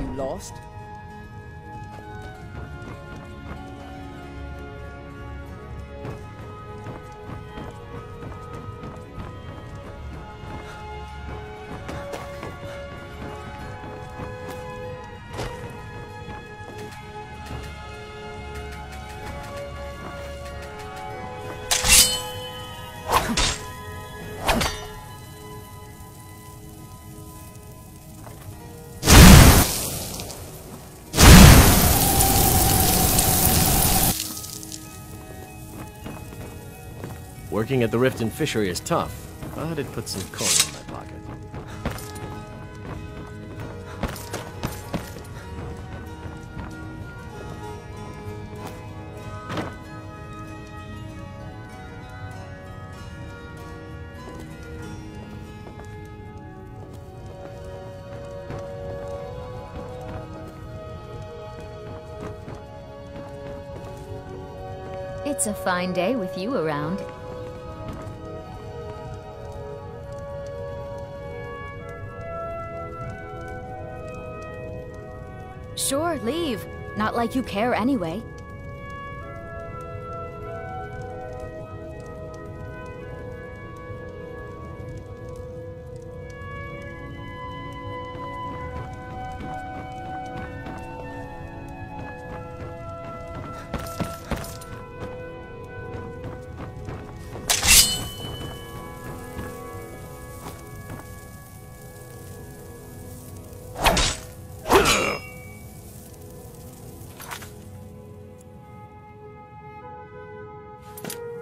you lost? Working at the Riften Fishery is tough, but it puts some coin in my pocket. It's a fine day with you around. Sure, leave. Not like you care anyway. Bye.